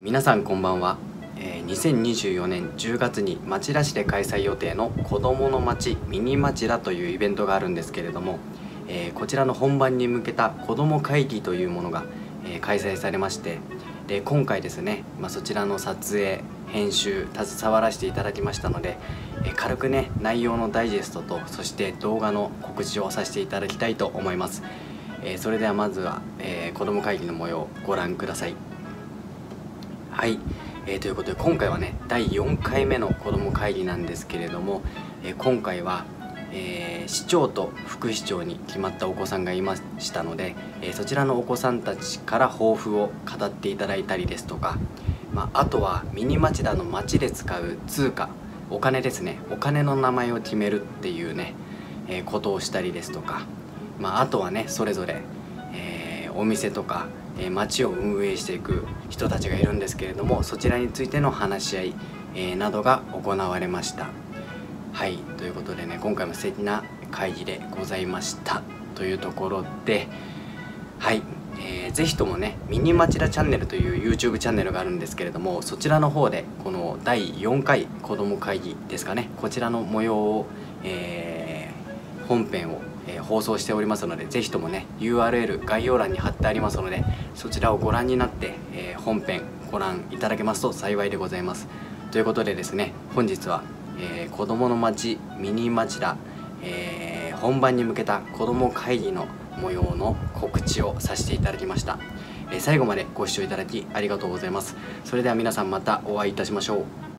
皆さんこんばんは、えー2024年10月に町田市で開催予定の子どもの町ミニ町田というイベントがあるんですけれども、えーこちらの本番に向けた子ども会議というものが、えー開催されましてで今回ですね、まあ、そちらの撮影編集携わらせていただきましたので、え軽くね内容のダイジェストとそして動画の告知をさせていただきたいと思います、えそれではまずは、えー子ども会議の模様をご覧ください。はい、えーということで今回はね第4回目の子ども会議なんですけれども、えー今回は、えー市長と副市長に決まったお子さんがいましたので、えそちらのお子さんたちから抱負を語っていただいたりですとか、まあ、あとはミニ町田の町で使う通貨お金ですね。お金の名前を決めるっていうね、えことをしたりですとか、まあ、あとはねそれぞれ、お店とか、えー町を運営していく人たちがいるんですけれどもそちらについての話し合い、えなどが行われました。はいということでね今回も素敵な会議でございました。というところではい、えーぜひともねミニ町田チャンネルという YouTube チャンネルがあるんですけれどもそちらの方でこの第4回子ども会議ですかねこちらの模様を、えー本編を、えー放送しておりますのでぜひともね URL 概要欄に貼ってありますのでそちらをご覧になって、えー本編ご覧いただけますと幸いでございます。ということでですね本日は、えー子どもの町ミニ町田、えー本番に向けた子ども会議の模様の告知をさせていただきました、え最後までご視聴いただきありがとうございます。それでは皆さんまたお会いいたしましょう。